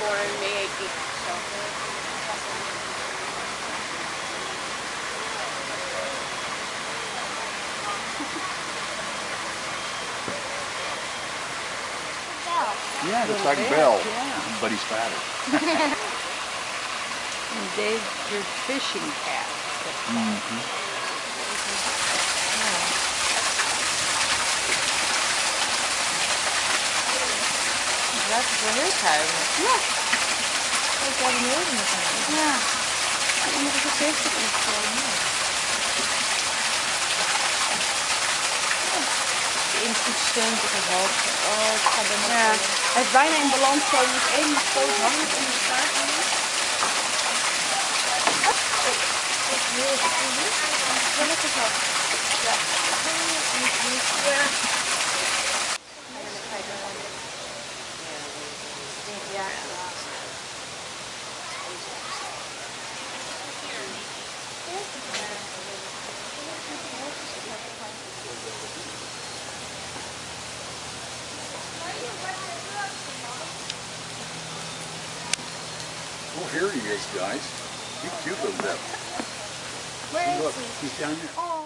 born May 18th. So. Yeah, looks like bit, Bell, yeah. but he's fatter. Endangered fishing cat. Mm-hmm. Dat het wel heel. Ja. Ik heb een heel met. Ja. En dan moet ik het zeker opkomen. De input steunt op het. Oh, het gaat ja. Het is bijna in balans komen met één poot hangend in de staart. Heel goed. het. Oh, here he is, guys. He's cute little devil. Where Look, he? he's down there. Oh,